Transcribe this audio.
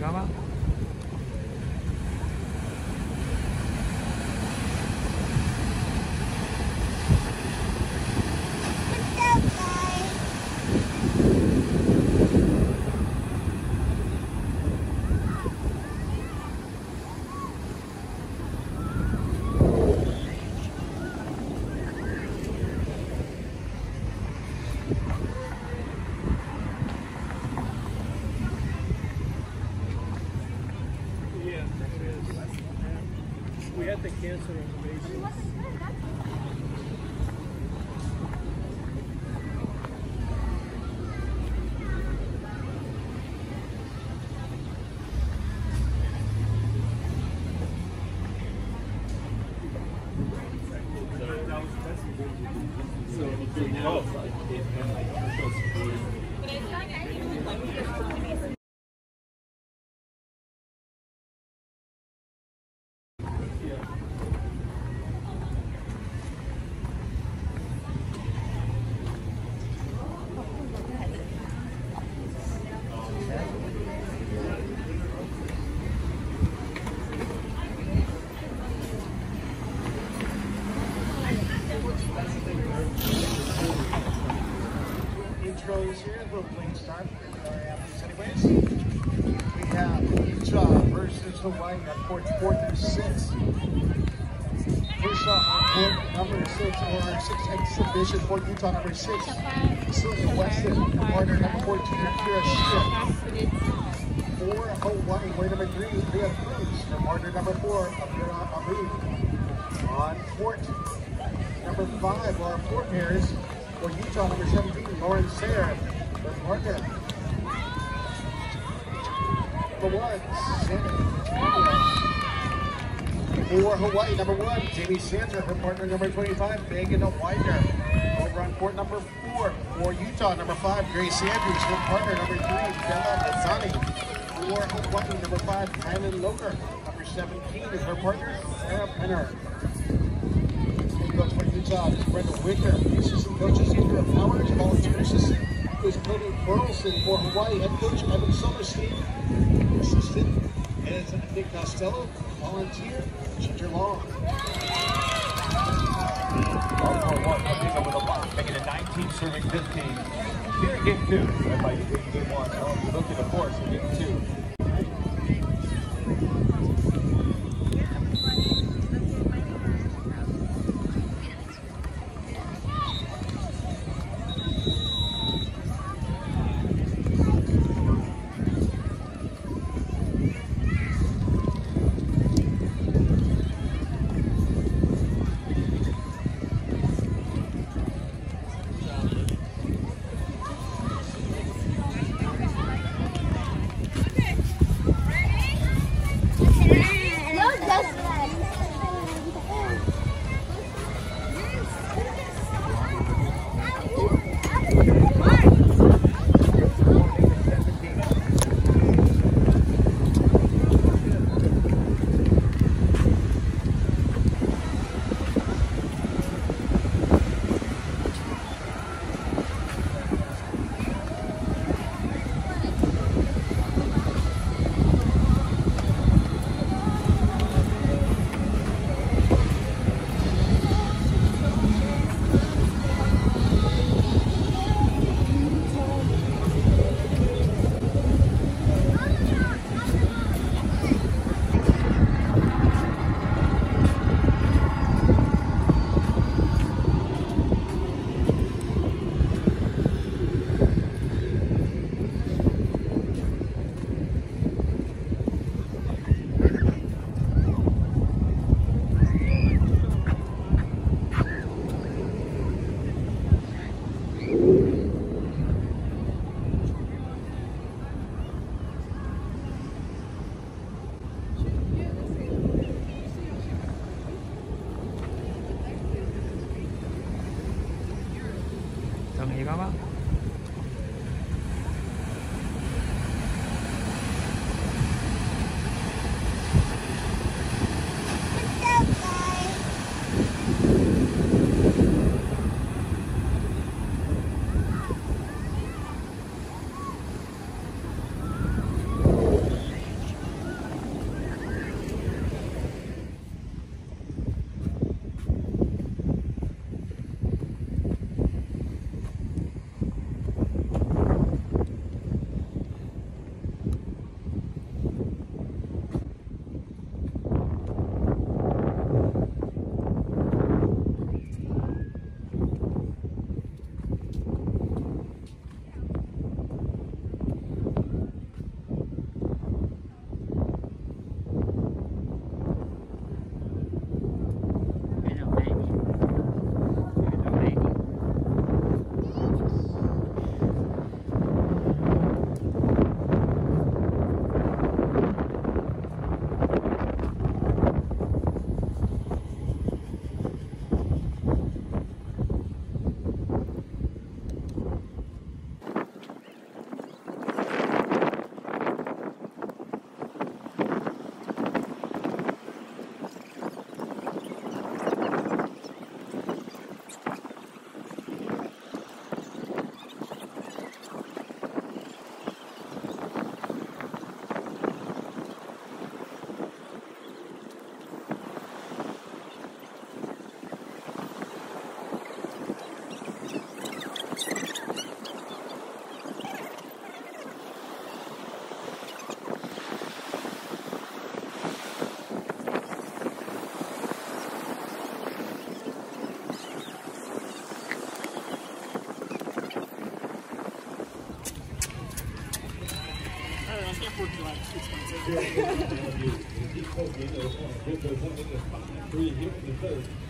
các bác. Rachel White on court four through six. First off on court number six, or six exhibition for Utah number six, Celia Weston, partner number 14, Akira Shield. For Hawaii, oh, way number three, Leah Cruz, for partner number four, Akira Abu. On court number five, uh, our four pairs for Utah number 17, Lauren Sayre, for partner Number one, for Hawaii, number one, Jamie Sandra, her partner number 25, Megan Widener. Over on court number four, for Utah, number five, Grace Andrews, her partner number three, Bella Mazzani. For Hawaii, number five, Kylan Loker. Number 17 is her partner, Sarah Penner. Head coach for Utah is Brenda Wicker. Assistant coaches Andrea Powers, volunteer assistant is Cody Burleson. For Hawaii, head coach Evan Silverstein. Assistant is Nick Costello. Volunteer Ginger Long. Making it 19, serving 15. Here in game two, led by game one. Oh, now, looking to force in game two. Three here in the third.